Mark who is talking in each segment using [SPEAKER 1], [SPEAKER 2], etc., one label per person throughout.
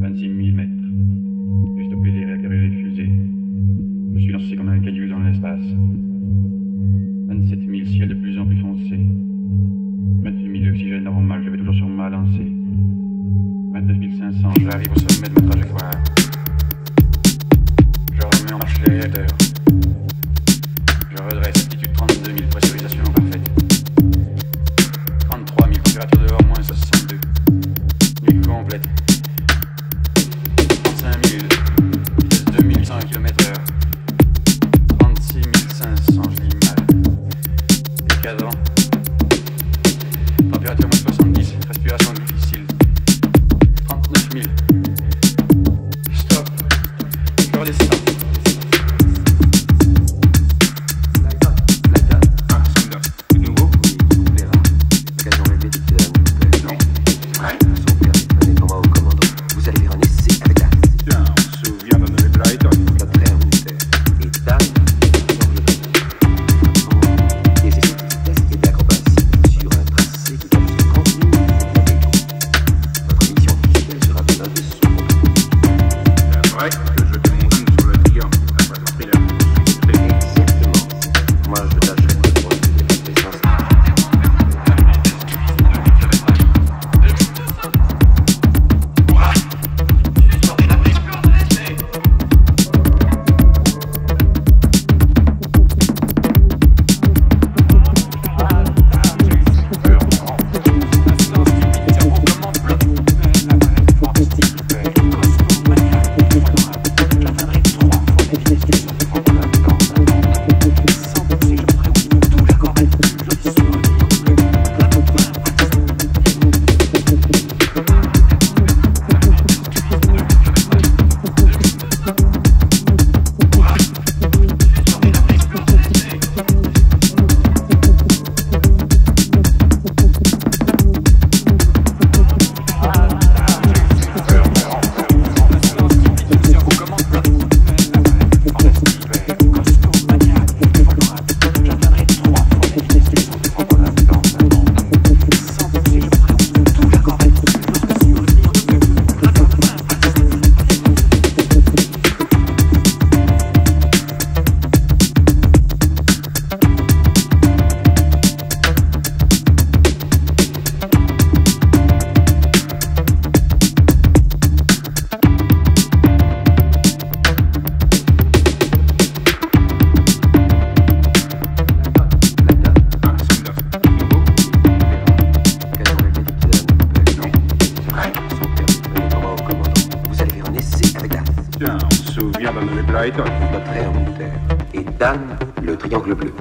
[SPEAKER 1] 26 000 mètres. Juste plaisir à acquérir les fusées. Je me suis lancé comme un caillou dans l'espace. 27 000 ciels de plus en plus foncés. 28 000 oxygène normal, je vais toujours sur ma lancée. 29 500, j'arrive au sommet de ma trajectoire. Et
[SPEAKER 2] Dan,
[SPEAKER 3] le triangle
[SPEAKER 2] bleu.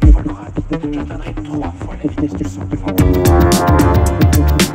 [SPEAKER 2] décollera vite,
[SPEAKER 4] j'atteindrai trois fois la vitesse du son devant
[SPEAKER 5] moi.